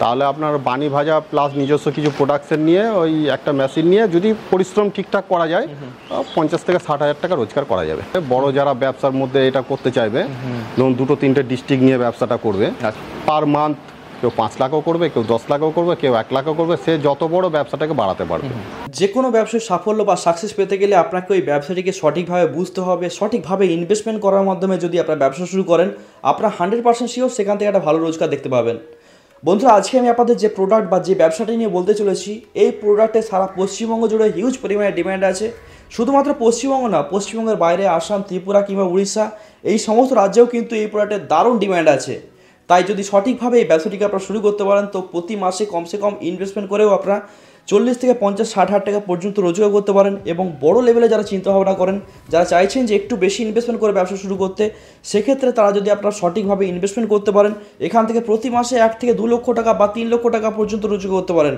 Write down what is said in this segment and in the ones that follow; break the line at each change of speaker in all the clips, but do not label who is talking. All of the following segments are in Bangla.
তাহলে আপনার বানি ভাজা প্লাস নিজস্ব কিছু প্রোডাকশন নিয়ে ওই একটা মেশিন নিয়ে যদি পরিশ্রম ঠিকঠাক করা যায় পঞ্চাশ থেকে ষাট হাজার টাকা রোজগার করা যাবে। বড় যারা ব্যবসার মধ্যে এটা করতে চাইবে ধরুন দুটো তিনটে ডিস্ট্রিক্ট নিয়ে ব্যবসাটা করবে
আচ্ছা।
পার মান্থ কেউ পাঁচ লাখও করবে কেউ দশ লাখও করবে কেউ এক লাখও করবে সে যত বড় ব্যবসাটাকে বাড়াতে পারবে।
যে কোনো ব্যবসায় সাফল্য বা সাকসেস পেতে গেলে আপনাকে ওই ব্যবসাটিকে সঠিকভাবে বুঝতে হবে সঠিকভাবে ইনভেস্টমেন্ট করার মাধ্যমে যদি আপনার ব্যবসা শুরু করেন আপনার হান্ড্রেড পার্সেন্ট শিওর সেখান থেকে একটা ভালো রোজগার দেখতে পাবেন। বন্ধুরা আজকে আমি আপনাদের যে প্রোডাক্ট বা যে ব্যবসাটি নিয়ে বলতে চলেছি, এই প্রোডাক্টে সারা পশ্চিমবঙ্গ জুড়ে হিউজ পরিমাণে ডিম্যান্ড আছে। শুধুমাত্র পশ্চিমবঙ্গ না, পশ্চিমবঙ্গের বাইরে আসাম, ত্রিপুরা কিংবা উড়িষ্যা, এই সমস্ত রাজ্যেও কিন্তু এই প্রোডাক্টের দারুণ ডিম্যান্ড আছে। তাই যদি সঠিকভাবে এই ব্যবসাটিকে আপনারা শুরু করতে পারেন, তো প্রতি মাসে কমসে কম ইনভেস্টমেন্ট করেও আপনারা চল্লিশ থেকে পঞ্চাশ, ষাট হাজার টাকা পর্যন্ত রোজগার করতে পারেন এবং বড় লেভেলে যারা চিন্তা ভাবনা করেন, যারা চাইছেন যে একটু বেশি ইনভেস্টমেন্ট করে ব্যবসা শুরু করতে, সেক্ষেত্রে তারা যদি আপনারা সঠিকভাবে ইনভেস্টমেন্ট করতে পারেন, এখান থেকে প্রতি মাসে এক থেকে দু লক্ষ টাকা বা তিন লক্ষ টাকা পর্যন্ত রোজগার করতে পারেন।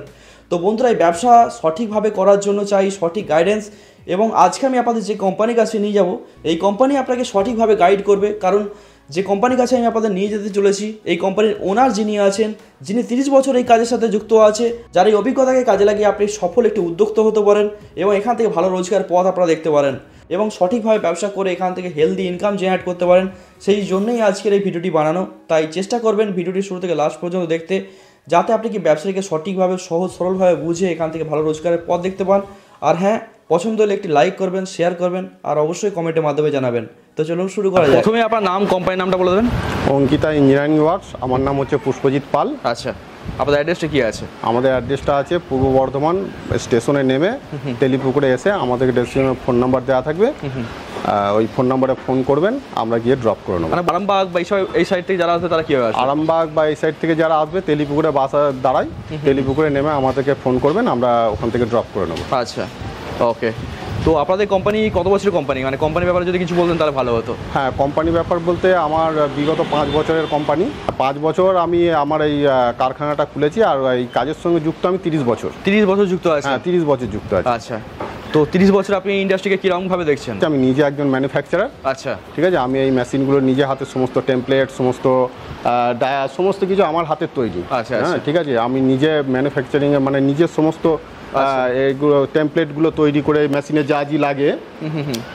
তো বন্ধুরা, এই ব্যবসা সঠিকভাবে করার জন্য চাই, সঠিক গাইডেন্স এবং আজকে আমি আপনাদের যে কোম্পানির কাছে নিয়ে যাব, এই কোম্পানি আপনাকে সঠিকভাবে গাইড করবে। কারণ যে কোম্পানির কাছে আমি আপনাদের নিয়ে যেতে চলেছি, এই কোম্পানির ওনার যিনি আছেন, যিনি তিরিশ বছর এই কাজের সাথে যুক্ত আছে, যার এই অভিজ্ঞতাকে কাজে লাগিয়ে আপনি সফল একটি উদ্যোক্তা হতে পারেন এবং এখান থেকে ভালো রোজগার পথ আপনারা দেখতে পারেন এবং সঠিকভাবে ব্যবসা করে এখান থেকে হেলদি ইনকাম জেনারেট করতে পারেন। সেই জন্যই আজকের এই ভিডিওটি বানানো। তাই চেষ্টা করবেন ভিডিওটি শুরু থেকে লাস্ট পর্যন্ত দেখতে, যাতে আপনি কি ব্যবসাটিকে সঠিকভাবে, সহজ, সরলভাবে বুঝে এখান থেকে ভালো রোজগারের পথ দেখতে পান। আর হ্যাঁ পছন্দ হলে একটি লাইক করবেন শেয়ার করবেন, আর অবশ্যই কমেন্টের মাধ্যমে জানাবেন। তো চলুন শুরু করা যাক। প্রথমে আপনার নাম কোম্পানির নামটা বলে দেবেন।
অঙ্কিতা ইঞ্জিনিয়ারিং ওয়ার্কস আমার নাম হচ্ছে পুষ্পজিৎ পাল।
আচ্ছা আপনাদের অ্যাড্রেসটা কি আছে?
আমাদের অ্যাড্রেসটা আছে পূর্ব বর্ধমান স্টেশনে নেমে তেলিপুকুরে এসে আমাদের ডেস্টিনেশনের ফোন নাম্বার দেওয়া থাকবে। ওই ফোন নাম্বারে ফোন করবেন আমরা গিয়ে ড্রপ করে নেব।
মানে বারামবাগ বা এই সাইড থেকে যারা আসবে তারা কীভাবে আসবে?
আরামবাগ বা এই সাইড থেকে যারা আসবে তেলিপুকুরে বাস দাঁড়ায় তেলিপুকুরে নেমে আমাদেরকে ফোন করবেন আমরা ওখান থেকে ড্রপ করে নেব।
আচ্ছা ওকে তো আপনাদের কোম্পানি কত বছরের কোম্পানি মানে কোম্পানির ব্যাপারে যদি কিছু বলতেন তাহলে ভালো হতো।
হ্যাঁ কোম্পানি ব্যাপার বলতে আমার বিগত পাঁচ বছরের কোম্পানি পাঁচ বছর আমি আমার এই কারখানাটা খুলেছি আর এই কাজের সঙ্গে যুক্ত আমি তিরিশ বছর।
তিরিশ বছর যুক্ত আছে
হ্যাঁ তিরিশ বছর যুক্ত আছি।
আচ্ছা। তো তিরিশ বছর আপনি ইন্ডাস্ট্রিকে কীরকমভাবে দেখছেন?
আমি নিজে একজন ম্যানুফ্যাকচারার
আচ্ছা।
ঠিক আছে? আমি এই মেশিনগুলো নিজে হাতে সমস্ত টেমপ্লেট সমস্ত ডায়া সমস্ত কিছু আমার হাতের তৈরি।
আচ্ছা,
হ্যাঁ
আচ্ছা।
ঠিক আছে? আমি নিজে ম্যানুফ্যাকচারিং মানে নিজের সমস্ত
আচ্ছা।
এইগুলো টেমপ্লেটগুলো তৈরি করে মেশিনে যা যা লাগে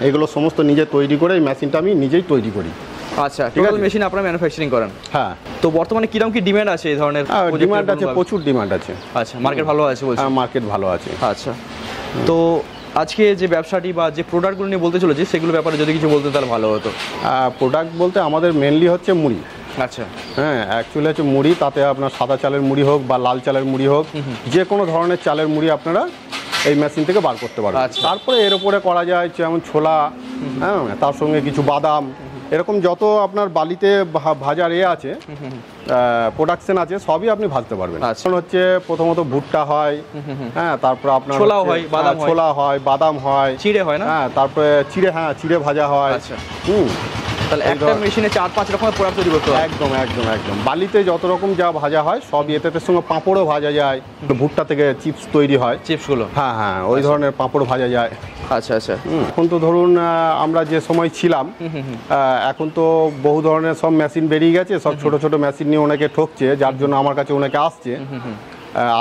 এগুলো সমস্ত নিজে তৈরি করে এই মেশিনটা আমি নিজেই তৈরি করি।
আচ্ছা
ঠিক
ঠিক
আছে।
আছে মেশিন আপনারা ম্যানুফ্যাকচারিং করেন?
হ্যাঁ।
তো বর্তমানে কীরকম কি ডিমান্ড আছে এই ধরনের
ডিমান্ড আছে প্রচুর ডিমান্ড আছে।
আচ্ছা মার্কেট ভালো আছে বলছি
মার্কেট ভালো আছে।
আচ্ছা তো আজকে যে ব্যবসাটি বা যে প্রোডাক্টগুলো নিয়ে বলতে চলেছি সেগুলো ব্যাপারে যদি কিছু বলতেন তাহলে ভালো হতো।
প্রোডাক্ট বলতে আমাদের মেনলি হচ্ছে মুড়ি।
আচ্ছা।
হ্যাঁ অ্যাকচুয়ালি হচ্ছে মুড়ি তাতে আপনার সাদা চালের মুড়ি হোক বা লাল চালের মুড়ি হোক যে কোনো ধরনের চালের মুড়ি আপনারা এই মেশিন থেকে বার করতে পারবেন।
আচ্ছা।
তারপরে এর উপরে করা যায় যেমন ছোলা হ্যাঁ তার সঙ্গে কিছু বাদাম এরকম যত আপনার বালিতে ভাজার এ আছে প্রোডাকশন আছে সবই আপনি ভাজতে পারবেন।
আচ্ছা।
এখন হচ্ছে প্রথমত ভুট্টা হয় হ্যাঁ তারপর আপনার
ছোলাও হয়, বাদাম
হ্যাঁ, ছোলা হয় বাদাম হয়
চিড়ে হয় না?
হ্যাঁ তারপরে চিড়ে হ্যাঁ চিড়ে ভাজা হয়।
আচ্ছা।
হুম।
তাহলে একটা মেশিনে চার পাঁচ রকমের প্রোডাক্ট তৈরি করতে হয়।
একদম একদম একদম। বালিতে যত রকম যা ভাজা হয় সব এতে সঙ্গে পাঁপড়ও ভাজা যায়। ভুট্টা থেকে চিপস তৈরি হয়।
চিপসগুলো।
হ্যাঁ হ্যাঁ ওই ধরনের পাঁপড় ভাজা যায়।
আচ্ছা আচ্ছা।
এখন তো ধরুন আমরা যে সময় ছিলাম এখন তো বহু ধরনের সব মেশিন বেরিয়ে গেছে সব ছোট ছোট মেশিন নিয়ে অনেকে ঠকছে যার জন্য আমার কাছে অনেকে আসছে।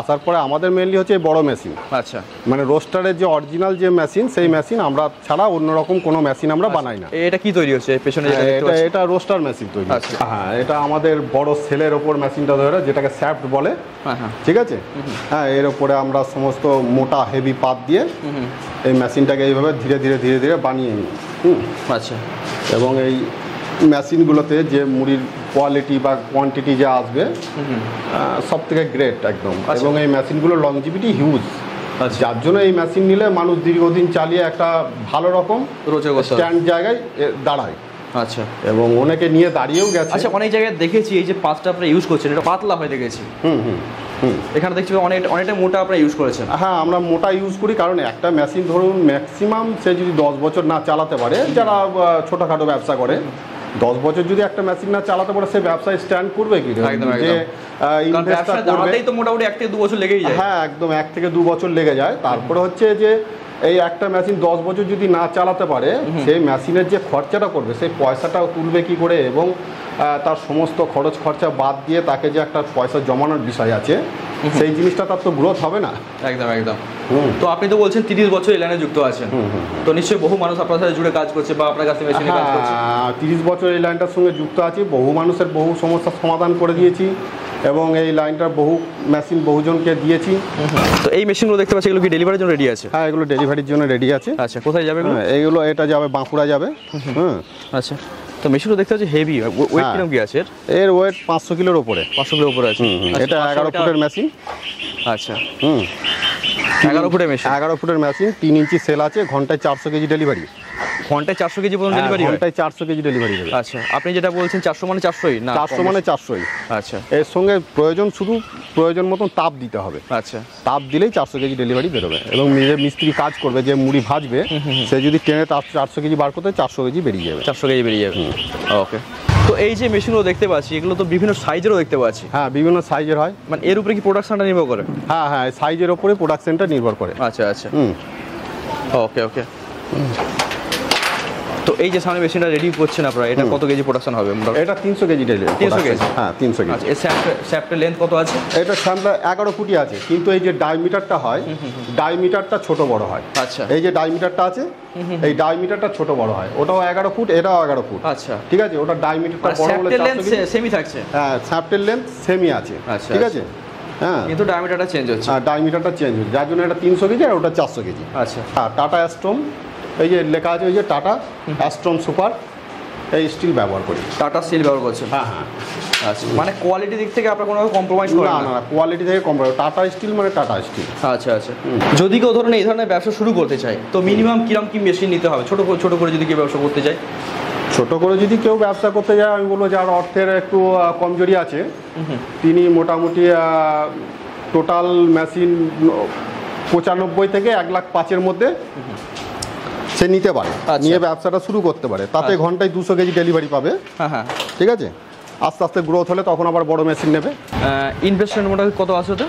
আসার পরে আমাদের মেনলি হচ্ছে এই বড় মেশিন
আচ্ছা।
মানে রোস্টারের যে অরিজিনাল যে মেশিন সেই মেশিন আমরা ছাড়া অন্যরকম কোনো মেশিন আমরা বানাই না।
এটা কি তৈরি হচ্ছে? পেছনে
হ্যাঁ, এটা এটা রোস্টার মেশিন তৈরি
আচ্ছা।
হ্যাঁ এটা আমাদের বড় সেলের ওপর মেশিনটা ধরে যেটাকে স্যাফট বলে।
হ্যাঁ হ্যাঁ।
ঠিক আছে? হ্যাঁ এর ওপরে আমরা সমস্ত মোটা হেভি পাত দিয়ে এই মেশিনটাকে এইভাবে ধীরে ধীরে ধীরে ধীরে বানিয়ে নিই। হুম।
আচ্ছা।
এবং এই মেশিনগুলোতে যে মুড়ির কোয়ালিটি বা কোয়ান্টিটি যা আসবে সব থেকে গ্রেট একদম।
আচ্ছা।
এবং এই মেশিনগুলোর লংজিভিটি হিউজ
আচ্ছা।
যার জন্য এই মেশিন নিলে মানুষ দীর্ঘদিন চালিয়ে একটা ভালো রকম স্ট্যান্ড জায়গায় দাঁড়ায়।
আচ্ছা।
এবং অনেকে নিয়ে দাঁড়িয়েও গেছে।
আচ্ছা অনেক জায়গায় দেখেছি এই যে পাঁচটা আপনারা ইউজ করছেন এটা পাতলা হয়ে দেখেছি।
হুম হুম হুম।
এখানে দেখছি অনেক অনেকটা মোটা আপনারা ইউজ করেছেন।
হ্যাঁ আমরা মোটা ইউজ করি কারণ একটা মেশিন ধরুন ম্যাক্সিমাম সে যদি দশ বছর না চালাতে পারে যারা ছোটোখাটো ব্যবসা করে দশ বছর যদি একটা মেশিন না চালাতে পারে সে ব্যবসায় স্ট্যান্ড করবে কি? যে
দাঁড়াতেই তো মোটামুটি এক থেকে দু বছর লেগেই যায়।
হ্যাঁ একদম এক থেকে দু বছর লেগে যায়। তারপরে হচ্ছে যে এই একটা মেশিন দশ বছর যদি না চালাতে পারে সেই মেশিনের যে খরচাটা করবে সেই পয়সাটা তুলবে কি করে? এবং তার সমস্ত খরচ খরচা বাদ দিয়ে তাকে যে একটা পয়সা জমানোর বিষয় আছে সেই জিনিসটা তার তো গ্রোথ হবে না।
একদম একদম।
হুম।
তো আপনি তো বলছেন তিরিশ বছর এই লাইনে যুক্ত আছেন। তো নিশ্চয়ই বহু মানুষ আপনার সাথে জুড়ে কাজ করছে বা আপনার কাছে মেশিনে কাজ করছে।
হ্যাঁ তিরিশ বছর এই লাইনটার সঙ্গে যুক্ত আছি। বহু মানুষের বহু সমস্যার সমাধান করে দিয়েছি এবং এই লাইনটার বহু মেশিন বহুজনকে দিয়েছি।
তো এই মেশিনগুলো দেখতে পাচ্ছি এগুলো কি ডেলিভারির জন্য রেডি আছে?
হ্যাঁ এগুলো ডেলিভারির জন্য রেডি আছে।
আচ্ছা কোথায় যাবে এগুলো?
হ্যাঁ এটা যাবে বাঁকুড়া যাবে। হ্যাঁ
আচ্ছা। তো মেশিনও দেখতে পাচ্ছি হেভি ওয়েট। কীরকম কি আছে এর?
ওয়েট পাঁচশো কিলোর ওপরে
পাঁচশো কিলোর উপরে আছে। আচ্ছা,
এটা
500
এগারো ফুটের মেশিন
আচ্ছা।
হুম।
এগারো ফুটের মেশিন
এগারো ফুটের মেশিন তিন ইঞ্চি সেল আছে ঘন্টায় চারশো কেজি ডেলিভারি
ঘন্টায় চারশো কেজি পর্যন্ত ডেলিভারি হয়?
ঘন্টায় চারশো কেজি ডেলিভারি দেবে
আচ্ছা আপনি যেটা বলছেন চারশো মানে চারশোই? না
চারশো মানে চারশোই।
আচ্ছা।
এর সঙ্গে প্রয়োজন শুধু প্রয়োজন মতন তাপ দিতে হবে।
আচ্ছা।
তাপ দিলেই চারশো কেজি ডেলিভারি বেরোবে এবং নিজে মিস্ত্রি কাজ করবে যে মুড়ি ভাজবে সে যদি টেনে তার চারশো কেজি বার করতে চারশো কেজি বেরিয়ে যাবে।
চারশো কেজি বেরিয়ে যাবে। ওকে তো এই যে মেশিনগুলো দেখতে পাচ্ছি এগুলো তো বিভিন্ন সাইজেরও দেখতে পাচ্ছি।
হ্যাঁ বিভিন্ন সাইজের হয়।
মানে এর উপরে কি প্রোডাকশনটা নির্ভর করে?
হ্যাঁ হ্যাঁ সাইজের ওপরে প্রোডাকশনটা নির্ভর করে।
আচ্ছা আচ্ছা। ওকে ওকে তো এই যে সামনে মেশিনটা রেডি করছেন আপনারা এটা কত কেজি প্রোডাকশন হবে?
এটা তিনশো কেজি
300 কেজি?
হ্যাঁ তিনশো কেজি।
আচ্ছা এর স্যাপটের লেন্থ কত আছে?
এটা স্যাম্পলা এগারো ফুটি আছে কিন্তু এই যে ডায়মিটারটা হয় ডায়মিটারটা ছোট বড় হয়।
আচ্ছা।
এই যে ডায়মিটারটা আছে এই ডায়মিটারটা ছোট বড় হয়। ওটাও এগারো ফুট এটাও এগারো ফুট।
আচ্ছা।
ঠিক আছে? ওটা ডায়মিটারটা
মানে
বড় হলে
স্যাপটের
400
লেন্থ
কেজি।
সেমই থাকছে?
হ্যাঁ স্যাপ্টের লেন্থ সেমি আছে।
আচ্ছা,
ঠিক
আচ্ছা।
আছে? হ্যাঁ।
কিন্তু ডায়ামিটারটা চেঞ্জ হচ্ছে।
আর ডায়মিটারটা চেঞ্জ হচ্ছে। যার জন্য এটা তিনশো কেজি আর ওটা চারশো কেজি।
আচ্ছা।
হ্যাঁ টাটা অ্যাস্ট্রম এই যে লেখা আছে ওই যে টাটা অ্যাস্ট্রম সুপার এই স্টিল ব্যবহার করি।
টাটা স্টিল ব্যবহার করছেন?
হ্যাঁ হ্যাঁ।
আচ্ছা মানে কোয়ালিটি দিক থেকে আপনার কোনো কম্প্রোমাইজ করেন
না
না?
কোয়ালিটি থেকে কম পাবে টাটা স্টিল মানে টাটা স্টিল
আচ্ছা আচ্ছা। যদি কেউ ধরুন এই ধরনের ব্যবসা শুরু করতে চায় তো মিনিমাম কিরম কি মেশিন নিতে হবে? ছোট করে- ছোট করে যদি কেউ ব্যবসা করতে চায়।
ছোট করে যদি কেউ ব্যবসা করতে যায় আমি বলব যার অর্থের একটু কমজোরি আছে তিনি মোটামুটি টোটাল মেশিন পঁচানব্বই থেকে এক লাখ পাঁচের মধ্যে সে নিতে পারে
আচ্ছা।
নিয়ে ব্যবসাটা শুরু করতে পারে। তাতে
আচ্ছা।
ঘন্টায় দুশো কেজি ডেলিভারি পাবে।
হ্যাঁ হ্যাঁ।
ঠিক আছে? আস্তে আস্তে গ্রোথ হলে তখন আবার বড় মেশিন নেবে।
ইনভেস্টমেন্ট মোটামুটি কত আছে ওটা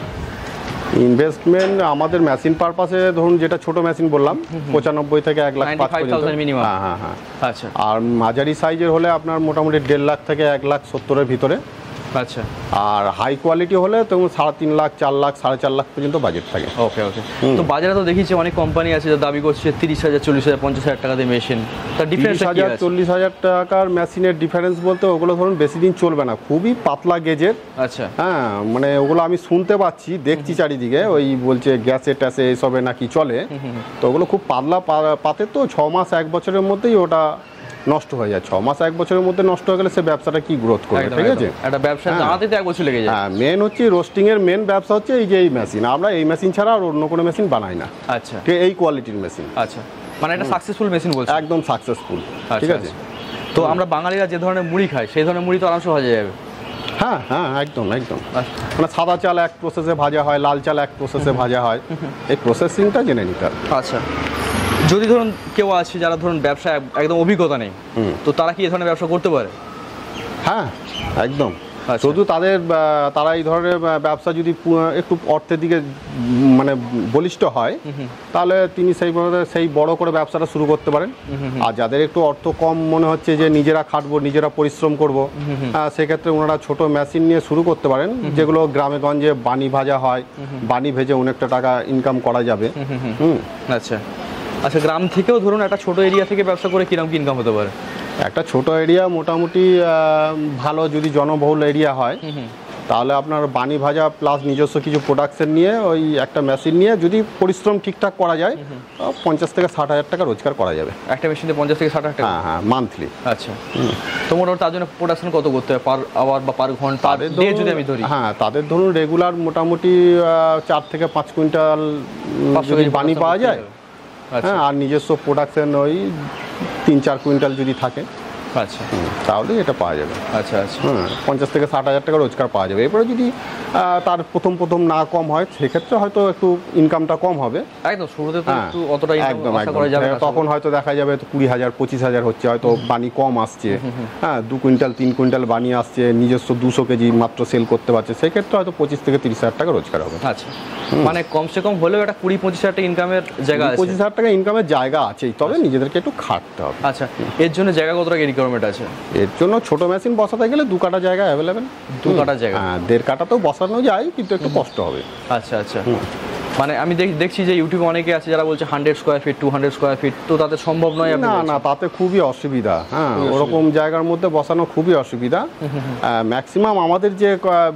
ইনভেস্টমেন্ট আমাদের মেশিন পারপাসে ধরুন যেটা ছোট মেশিন বললাম পঁচানব্বই থেকে এক লাখ পাঁচ
95,000
হ্যাঁ হ্যাঁ হ্যাঁ।
আচ্ছা।
আর মাঝারি সাইজের হলে আপনার মোটামুটি দেড় লাখ থেকে এক লাখ সত্তরের ভিতরে।
আচ্ছা।
আর হাই কোয়ালিটি হলে তখন সাড়ে তিন লাখ চার লাখ সাড়ে চার লাখ পর্যন্ত বাজেট থাকে।
ওকে ওকে তো বাজারে তো দেখেছি অনেক কোম্পানি আছে যা দাবি করছে তিরিশ হাজার চল্লিশ হাজার পঞ্চাশ হাজার টাকা দিয়ে মেশিন তার ডিফারেন্স
হাজার চল্লিশ হাজার টাকার মেশিনের ডিফারেন্স বলতে ওগুলো ধরুন বেশি দিন চলবে না খুবই পাতলা গেজের
আচ্ছা।
হ্যাঁ মানে ওগুলো আমি শুনতে পাচ্ছি দেখছি চারিদিকে ওই বলছে গ্যাসে ট্যাসে এসবে নাকি চলে। তো ওগুলো খুব পাতলা পাতে তো ছ মাস এক বছরের মধ্যেই ওটা নষ্ট হয়ে যায়। ছ মাস এক বছরের মধ্যে নষ্ট হয়ে গেলে সে ব্যবসাটা কি গ্রোথ করবে ঠিক আছে?
একটা ব্যবসা
হ্যাঁ।
দাঁড়াতে তো এক বছর লেগে যায়।
হ্যাঁ মেন হচ্ছে রোস্টিং এর মেন ব্যবসা হচ্ছে এই যে এই মেশিন আমরা এই মেশিন ছাড়া আর অন্য কোনো মেশিন বানাই না।
আচ্ছা।
ঠিক এই কোয়ালিটির মেশিন
আচ্ছা মানে এটা সাকসেসফুল মেশিন বলছে
একদম সাকসেসফুল
আচ্ছা,
ঠিক আছে?
তো আমরা বাঙালিরা যে ধরনের মুড়ি খাই সেই ধরনের মুড়ি তো আরামসে হয়ে যাবে।
হ্যাঁ হ্যাঁ একদম একদম।
আচ্ছা।
মানে সাদা চাল এক প্রসেসে ভাজা হয় লাল চাল এক প্রসেসে ভাজা হয়। এই প্রসেসিংটা জেনে নিতে হবে।
আচ্ছা। যদি ধরুন কেউ আছে যারা ধরুন ব্যবসা একদম অভিজ্ঞতা নেই। তো তারা কি এই ধরনের ব্যবসা করতে পারে?
হ্যাঁ একদম।
আচ্ছা।
শুধু তাদের তারা এই ধরনের ব্যবসা যদি একটু অর্থের দিকে মানে বলিষ্ঠ হয় তাহলে তিনি সেইভাবে সেই বড় করে ব্যবসাটা শুরু করতে পারেন। আর যাদের একটু অর্থ কম মনে হচ্ছে যে নিজেরা খাটবো নিজেরা পরিশ্রম করব সেক্ষেত্রে ওনারা ছোট মেশিন নিয়ে শুরু করতে পারেন যেগুলো গ্রামে গঞ্জে বানি ভাজা হয় বানি ভেজে অনেকটা টাকা ইনকাম করা যাবে। হুম।
আচ্ছা। আচ্ছা গ্রাম থেকেও ধরুন একটা ছোট এরিয়া থেকে ব্যবসা করে কীরকম কি ইনকাম হতে পারে?
একটা ছোট এরিয়া মোটামুটি ভালো যদি জনবহুল এরিয়া হয় তাহলে আপনার বানি ভাজা প্লাস নিজস্ব কিছু প্রোডাকশন নিয়ে ওই একটা মেশিন নিয়ে যদি পরিশ্রম ঠিকঠাক করা যায় পঞ্চাশ থেকে ষাট হাজার টাকা রোজগার করা যাবে।
একটা মেশিনে পঞ্চাশ থেকে ষাট হাজার টাকা?
হ্যাঁ হ্যাঁ মান্থলি
আচ্ছা। তো মোটামুটি তার জন্য প্রোডাকশন কত করতে হবে পার আওয়ার বা পার
ঘণ্টা?
যদি আমি ধরি।
হ্যাঁ তাদের ধরুন রেগুলার মোটামুটি চার থেকে পাঁচ কুইন্টাল উম,
500
যদি
কেজি
বানি পাওয়া যায় হ্যাঁ আর নিজস্ব প্রোডাকশন ওই তিন চার কুইন্টাল যদি থাকে।
আচ্ছা
হুম, তাহলেই এটা পাওয়া যাবে।
আচ্ছা আচ্ছা।
হ্যাঁ পঞ্চাশ থেকে ষাট হাজার টাকা রোজগার পাওয়া যাবে। এরপরে যদি তার প্রথম প্রথম না কম হয় সেক্ষেত্রে হয়তো একটু ইনকামটা কম হবে।
একদম শুরুতে তো
হ্যাঁ
একটু অতটা
একদম হ্যাঁ, তখন হয়তো দেখা যাবে তো কুড়ি হাজার পঁচিশ হাজার হচ্ছে হয়তো বানি কম আসছে। হ্যাঁ দু কুইন্টাল তিন কুইন্টাল বানি আসছে নিজস্ব দুশো কেজি মাত্র সেল করতে পারছে সেক্ষেত্রে হয়তো পঁচিশ থেকে তিরিশ হাজার টাকা রোজগার হবে।
আচ্ছা। মানে কমসে কম হলেও একটা কুড়ি পঁচিশ হাজার টাকা ইনকামের জায়গা
পঁচিশ হাজার টাকা ইনকামের জায়গা আছেই তবে নিজেদেরকে একটু খাটতে হবে।
আচ্ছা এর জন্য জায়গা কতটা রেডি রিকোয়ারমেন্ট আছে।
এর জন্য ছোট মেশিন বসাতে গেলে দু কাটা জায়গা অ্যাভেলেবেল
দু কাটা জায়গা।
হ্যাঁ দেড় কাটাতেও বসানো যায় কিন্তু একটু কষ্ট হবে।
আচ্ছা আচ্ছা। মানে আমি দেখছি যে ইউটিউবে অনেকে আছে যারা বলছে hundred square feet to hundred square feet তো তাদের সম্ভব নয়
না না তাতে খুবই অসুবিধা। হ্যাঁ ওরকম জায়গার মধ্যে বসানো খুবই অসুবিধা। ম্যাক্সিমাম আমাদের যে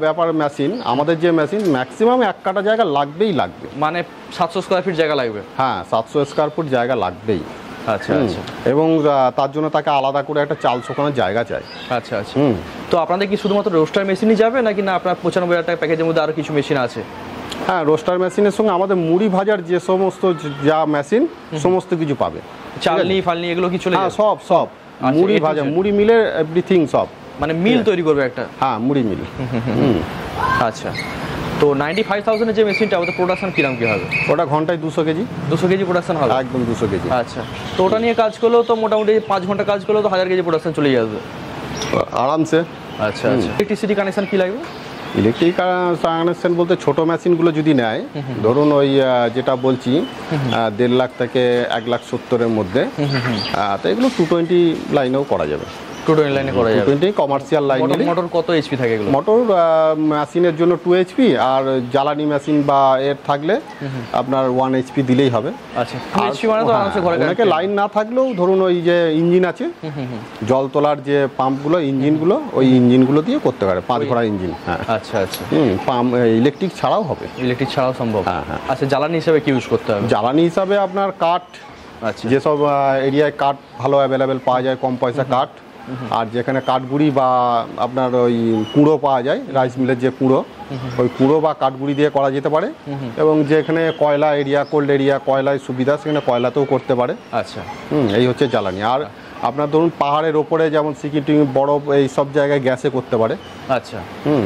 ব্যাপার মেশিন আমাদের যে মেশিন ম্যাক্সিমাম এক কাটা জায়গা লাগবেই লাগবে।
মানে সাতশো স্কোয়ার ফিট জায়গা লাগবে।
হ্যাঁ সাতশো স্কোয়ার ফুট জায়গা লাগবেই।
আচ্ছা আচ্ছা।
এবং তার জন্য তাকে আলাদা করে একটা চাল শোকানোর জায়গা চাই।
আচ্ছা আচ্ছা। তো আপনাদের কি শুধুমাত্র রোস্টার মেশিনই যাবে নাকি না আপনার পঁচানব্বই হাজার টাকা প্যাকেজের মধ্যে আরও কিছু মেশিন আছে?
হ্যাঁ রোস্টার মেশিনের সঙ্গে আমাদের মুড়ি ভাজার যে সমস্ত যা মেশিন সমস্ত কিছু পাবে।
চালনি ফালনি এগুলো কিছু
হ্যাঁ সব সব। মুড়ি ভাজা মুড়ি মিলে এভরিথিং সব।
মানে মিল তৈরি করবে একটা?
হ্যাঁ মুড়ি মিল।
আচ্ছা। তো নাইনটি ফাইভ থাউজেন্ডের যে মেশিনটা ওদের প্রোডাকশন কিরম কি হবে?
ওটা ঘন্টায় দুশো কেজি।
দুশো কেজি প্রোডাকশন হবে?
একদম দুশো কেজি।
আচ্ছা। তো ওটা নিয়ে কাজ করলেও তো মোটামুটি পাঁচ ঘণ্টা কাজ করলেও তো হাজার কেজি প্রোডাকশন চলে যাবে।
আরামসে।
আচ্ছা আচ্ছা। ইলেকট্রিসিটি কানেকশন কি লাগবে?
ইলেকট্রিক কানেকশন বলতে ছোট মেশিনগুলো যদি নেয় ধরুন ওই যেটা বলছি দেড় লাখ থেকে এক লাখ সত্তরের মধ্যে। তো এগুলো টু টোয়েন্টি লাইনেও করা যাবে।
টু টোয়েন্টি লাইনে করা যাবে।
টোয়েন্টি কমার্শিয়াল লাইন
মোটর কত এইচপি থাকে এগুলো?
মোটর মেশিনের জন্য টু এইচপি আর জ্বালানি মেশিন বা এর থাকলে আপনার ওয়ান এইচপি দিলেই হবে।
আচ্ছা এইচপি মানে তো আরামসে ঘরে
অনেকে লাইন না থাকলেও ধরুন ওই যে ইঞ্জিন আছে জল তোলার যে পাম্পগুলো ইঞ্জিনগুলো ওই ইঞ্জিনগুলো দিয়ে করতে পারে পাঁচ ঘোড়া ইঞ্জিন হ্যাঁ।
আচ্ছা আচ্ছা।
পাম্প ইলেকট্রিক ছাড়াও হবে।
ইলেকট্রিক ছাড়াও সম্ভব।
হ্যাঁ, হ্যাঁ।
আচ্ছা জ্বালানি হিসাবে কি ইউজ করতে হবে?
জ্বালানি হিসাবে আপনার কাঠ
আচ্ছা।
যেসব এরিয়ায় কাঠ ভালো অ্যাভেলেবেল পাওয়া যায় কম পয়সা কাঠ আর যেখানে কাঠগুড়ি বা আপনার ওই কুঁড়ো পাওয়া যায় রাইস মিলের যে কুঁড়ো ওই কুঁড়ো বা কাঠগুড়ি দিয়ে করা যেতে পারে এবং যেখানে কয়লা এরিয়া কোল্ড এরিয়া কয়লায় সুবিধা সেখানে কয়লাতেও করতে পারে।
আচ্ছা।
হুম এই হচ্ছে জ্বালানি। আর আপনার ধরুন পাহাড়ের ওপরে যেমন সিকিটিং বরফ এই সব জায়গায় গ্যাসে করতে পারে।
আচ্ছা।
হুম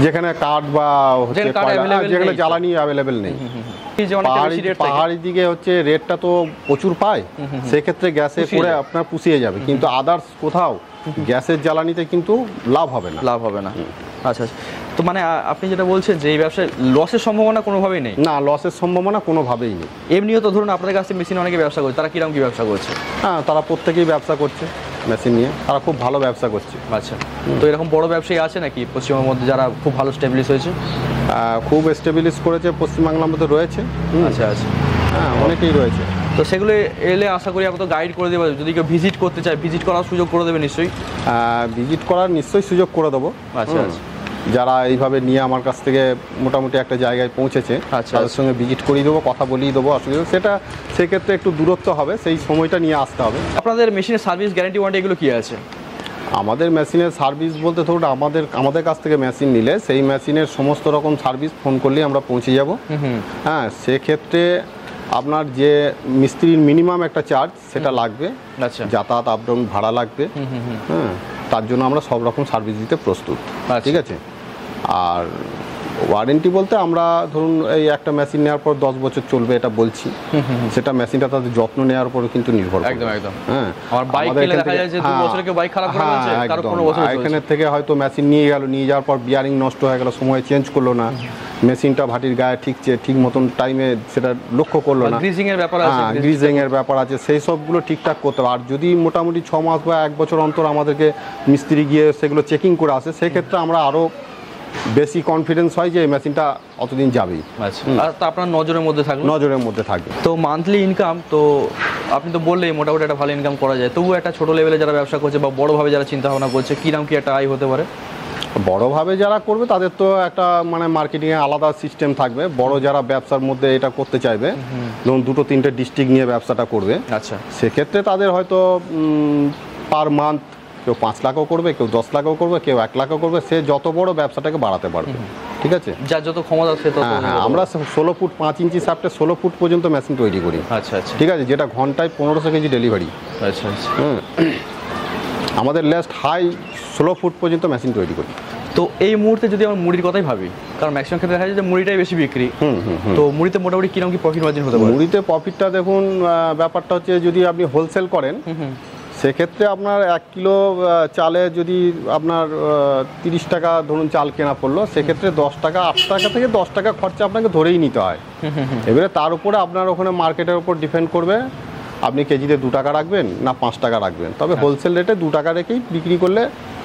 যেখানে কাঠ বা হচ্ছে
যেখানে
যেখানে জ্বালানি অ্যাভেলেবেল নেই। পাহাড়ি দিকে হচ্ছে রেটটা তো প্রচুর পায়। সেক্ষেত্রে গ্যাসে করে আপনার পুষিয়ে যাবে। কিন্তু আদার্স কোথাও গ্যাসের জ্বালানিতে কিন্তু লাভ হবে না।
লাভ হবে না। আচ্ছা আচ্ছা। তো মানে আপনি যেটা বলছেন যে এই ব্যবসায় লসের সম্ভাবনা কোনোভাবেই নেই?
না লসের সম্ভাবনা কোনোভাবেই নেই।
এমনিও তো ধরুন আপনাদের কাছে মেশিন অনেকে ব্যবসা করছে তারা কীরকম কি ব্যবসা করছে?
হ্যাঁ তারা প্রত্যেকেই ব্যবসা করছে মেশিন নিয়ে। তারা খুব ভালো ব্যবসা করছে।
আচ্ছা। তো এরকম বড় ব্যবসায়ী আছে নাকি পশ্চিমবঙ্গের মধ্যে যারা খুব ভালো স্টেবলিশ হয়েছে?
খুব এস্টাবলিশ করেছে পশ্চিমবাংলার মধ্যে রয়েছে।
আচ্ছা আচ্ছা।
হ্যাঁ অনেকেই রয়েছে।
তো সেগুলো এলে আশা করি আপনার গাইড করে দেবে। যদি কেউ ভিজিট করতে চায় ভিজিট করার সুযোগ করে দেবে নিশ্চয়ই?
ভিজিট করার নিশ্চয়ই সুযোগ করে দেবো।
আচ্ছা, আচ্ছা।
যারা এইভাবে নিয়ে আমার কাছ থেকে মোটামুটি একটা জায়গায় পৌঁছেছে
আচ্ছা,
তাদের
আচ্ছা।
সঙ্গে ভিজিট করিয়ে দেবো কথা বলিয়ে দেবো অসুবিধা সেটা সেক্ষেত্রে একটু দূরত্ব হবে সেই সময়টা নিয়ে আসতে হবে।
আপনাদের মেশিনের সার্ভিস গ্যারান্টি ওয়ারেন্টি এগুলো কী আছে?
আমাদের মেশিনের সার্ভিস বলতে ধরুন আমাদের আমাদের কাছ থেকে মেশিন নিলে সেই মেশিনের সমস্ত রকম সার্ভিস ফোন করলেই আমরা পৌঁছে যাব। হ্যাঁ সেক্ষেত্রে আপনার যে মিস্ত্রির মিনিমাম একটা চার্জ সেটা লাগবে।
আচ্ছা।
যাতায়াত আপডাউন ভাড়া লাগবে। হ্যাঁ তার জন্য আমরা সব রকম সার্ভিস দিতে প্রস্তুত।
আচ্ছা।
ঠিক আছে? আর ওয়ারেন্টি বলতে আমরা ধরুন এই একটা মেশিন নেওয়ার পর দশ বছর চলবে এটা বলছি সেটা মেশিনটা তাদের যত্ন নেওয়ার উপরে কিন্তু নির্ভর করবে।
একদম, একদম।
হ্যাঁ এখান হ্যাঁ, হ্যাঁ। এখানের থেকে হয়তো মেশিন নিয়ে গেল নিয়ে যাওয়ার পর বিয়ারিং নষ্ট হয়ে গেল সময় চেঞ্জ করল না মেশিনটা ভাটির গায়ে ঠিকছে ঠিক মতন টাইমে সেটা লক্ষ্য করল না
গ্রিজিং এর ব্যাপার আছে
হ্যাঁ গ্রিজিং এর ব্যাপার আছে সেই সবগুলো ঠিকঠাক করতে হবে আর যদি মোটামুটি ছ মাস বা এক বছর অন্তর আমাদেরকে মিস্ত্রি গিয়ে সেগুলো চেকিং করে আসে সেক্ষেত্রে আমরা আরও বেশি কনফিডেন্স হয় যে এই মেশিনটা অতদিন যাবেই।
আচ্ছা। আর তা আপনার নজরের মধ্যে থাকবে
নজরের মধ্যে থাকবে।
তো মান্থলি ইনকাম তো আপনি তো বললেই মোটামুটি একটা ভালো ইনকাম করা যায়। তবুও একটা ছোট লেভেলে যারা ব্যবসা করছে বা বড়ভাবে যারা চিন্তা ভাবনা করছে কীরকম কি একটা আয় হতে পারে?
বড়ভাবে যারা করবে তাদের তো একটা মানে মার্কেটিংয়ে আলাদা সিস্টেম থাকবে। বড় যারা ব্যবসার মধ্যে এটা করতে চাইবে ধরুন দুটো তিনটে ডিস্ট্রিক্ট নিয়ে ব্যবসাটা করবে।
আচ্ছা।
সেক্ষেত্রে তাদের হয়তো পার মান্থ কেউ পাঁচ লাখও করবে কেউ দশ লাখও করবে কেউ এক লাখও করবে সে যত বড় ব্যবসাটাকে বাড়াতে পারবে। ঠিক আছে?
যার যত ক্ষমতা সে তত
হ্যাঁ হ্যাঁ আমরা ষোলো ফুট পাঁচ ইঞ্চি সাপটে ষোলো ফুট পর্যন্ত মেশিন তৈরি করি।
আচ্ছা আচ্ছা।
ঠিক আছে? যেটা ঘন্টায় পনেরোশো কেজি ডেলিভারি
আচ্ছা আচ্ছা।
আমাদের লেস্ট হাই ষোলো ফুট পর্যন্ত মেশিন তৈরি করি।
তো এই মুহূর্তে যদি আমরা মুড়ির কথাই ভাবি কারণ ম্যাক্সিমাম ক্ষেত্রে দেখা যায় যে মুড়িটাই বেশি বিক্রি।
হুম হুম হুম।
তো মুড়িতে মোটামুটি কীরকম কি প্রফিট মার্জিন হতে পারে?
মুড়িতে প্রফিটটা দেখুন ব্যাপারটা হচ্ছে যদি আপনি হোলসেল করেন সেক্ষেত্রে আপনার এক কিলো চালে যদি আপনার তিরিশ টাকা ধরুন চাল কেনা পড়ল সেক্ষেত্রে দশ টাকা আট টাকা থেকে দশ টাকা খরচা আপনাকে ধরেই নিতে হয়। এবারে তার উপরে আপনার ওখানে মার্কেটের উপর ডিপেন্ড করবে আপনি কেজিতে দু টাকা রাখবেন না পাঁচ টাকা রাখবেন। তবে হোলসেল রেটে দু টাকা রেখেই বিক্রি করলে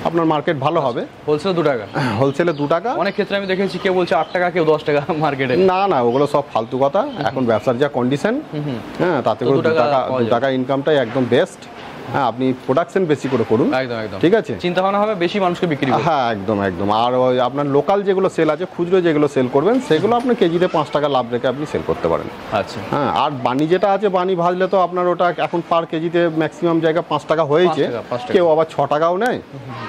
আপনার মার্কেট ভালো হবে।
হোলসেল দু টাকা?
হোলসেলে দু টাকা।
অনেক ক্ষেত্রে আমি দেখেছি কেউ বলছে আট টাকা কেউ দশ টাকা মার্কেটে।
না না ওগুলো সব ফালতু কথা। এখন ব্যবসার যা কন্ডিশন হ্যাঁ তাতে করে
দু টাকা
দু টাকা ইনকামটাই একদম বেস্ট হ্যাঁ আপনি প্রোডাকশন বেশি করে করুন।
একদম একদম।
ঠিক আছে?
চিন্তা ভাবনা হবে বেশি মানুষকে বিক্রি
হ্যাঁ একদম একদম। আর ওই আপনার লোকাল যেগুলো সেল আছে খুচরো যেগুলো সেল করবেন সেগুলো আপনি কেজিতে পাঁচ টাকা লাভ রেখে আপনি সেল করতে পারেন।
আচ্ছা।
হ্যাঁ আর বানি যেটা আছে বানি ভাজলে তো আপনার ওটা এখন পার কেজিতে ম্যাক্সিমাম জায়গা পাঁচ টাকা হয়েছে। কেউ আবার ছ টাকাও নেয়।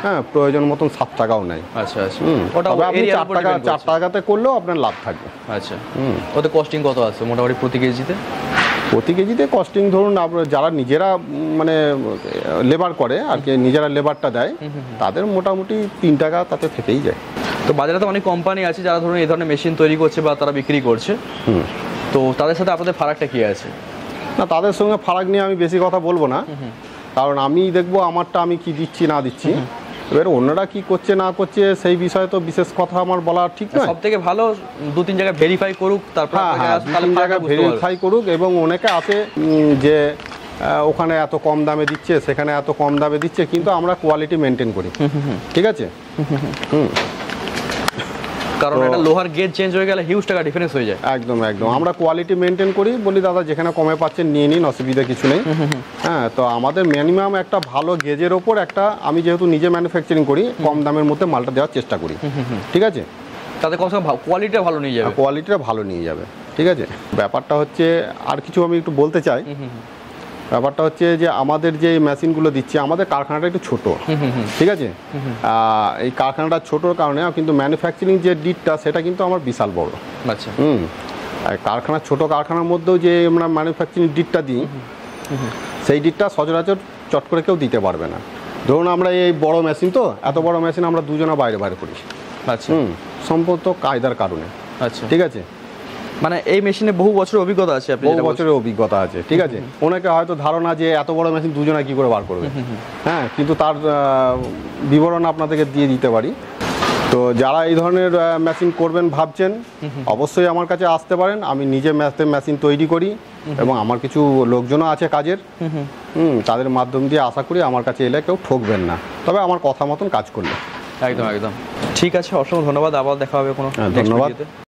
হ্যাঁ প্রয়োজন মতন সাত টাকাও নেয়।
আচ্ছা আচ্ছা। ওটা
আপনি চার টাকা চার টাকাতে করলেও আপনার লাভ থাকবে।
আচ্ছা। ওতে কস্টিং কত আছে? মোটামুটি প্রতি কেজিতে?
প্রতি কেজিতে কস্টিং ধরুন যারা নিজেরা মানে লেবার করে আর কি নিজেরা লেবারটা দেয় তাদের মোটামুটি তিন টাকা তাতে থেকেই যায়।
তো বাজারে তো অনেক কোম্পানি আছে যারা ধরুন এই ধরনের মেশিন তৈরি করছে বা তারা বিক্রি করছে। তো তাদের সাথে আপনাদের ফারাকটা কি আছে?
না তাদের সঙ্গে ফারাক নিয়ে আমি বেশি কথা বলব না। কারণ আমি দেখব আমারটা আমি কি দিচ্ছি না দিচ্ছি। এবার অন্যরা কি করছে না করছে সেই বিষয়ে তো বিশেষ কথা আমার বলা ঠিক নয়।
সব থেকে ভালো দু তিন জায়গায় ভেরিফাই করুক তারপর
হ্যাঁ হ্যাঁ তিন জায়গায় ভেরিফাই করুক এবং অনেকে আছে যে ওখানে এত কম দামে দিচ্ছে সেখানে এত কম দামে দিচ্ছে কিন্তু আমরা কোয়ালিটি মেনটেন করি। ঠিক আছে? হুম।
কারণ একটা লোহার গেজ চেঞ্জ হয়ে গেলে হিউজ টাকা ডিফারেন্স হয়ে যায়।
একদম একদম। আমরা কোয়ালিটি মেনটেন করি বলি দাদা যেখানে কমে পাচ্ছেন নিয়ে নিন অসুবিধা কিছু নেই। হ্যাঁ তো আমাদের মিনিমাম একটা ভালো গেজের ওপর একটা আমি যেহেতু নিজে ম্যানুফ্যাকচারিং করি কম দামের মধ্যে মালটা দেওয়ার চেষ্টা করি। ঠিক আছে?
তাতে কম কোয়ালিটিটা ভালো নিয়ে যাবে।
কোয়ালিটিটা ভালো নিয়ে যাবে। ঠিক আছে? ব্যাপারটা হচ্ছে আর কিছু আমি একটু বলতে চাই। ব্যাপারটা হচ্ছে যে আমাদের যে মেশিনগুলো দিচ্ছে আমাদের কারখানাটা একটু ছোট। ঠিক আছে? এই কারখানাটা ছোটোর কারণে কিন্তু ম্যানুফ্যাকচারিং যে ডিটটা সেটা কিন্তু আমার বিশাল বড়।
আচ্ছা।
হুম? কারখানা ছোট কারখানার মধ্যেও যে আমরা ম্যানুফ্যাকচারিং ডিটটা দিই সেই ডিটটা সচরাচর চট করে কেউ দিতে পারবে না। ধরুন আমরা এই বড় মেশিন তো এত বড় মেশিন আমরা দুজনে বাইরে বাইরে করি।
আচ্ছা।
হুম? সম্পূর্ণ কায়দার কারণে।
আচ্ছা।
ঠিক আছে?
মানে এই মেশিনে বহু বছরের অভিজ্ঞতা আছে আপনি
বহু বছরের অভিজ্ঞতা আছে ঠিক আছে? ওনাকে হয়তো ধারণা যে এত বড় মেশিন দুজনে কি করে বার করবে। হ্যাঁ কিন্তু তার বিবরণ আপনাদেরকে দিয়ে দিতে পারি। তো যারা এই ধরনের মেশিন করবেন ভাবছেন অবশ্যই আমার কাছে আসতে পারেন। আমি নিজে মেশিন তৈরি করি এবং আমার কিছু লোকজনও আছে কাজের। হুম তাদের মাধ্যম দিয়ে আশা করি আমার কাছে এলে কেউ ঠকবেন না। তবে আমার কথা মতন কাজ করলে।
একদম একদম। ঠিক আছে অসংখ্য ধন্যবাদ। আবার দেখা হবে কোনো
হ্যাঁ, ধন্যবাদ।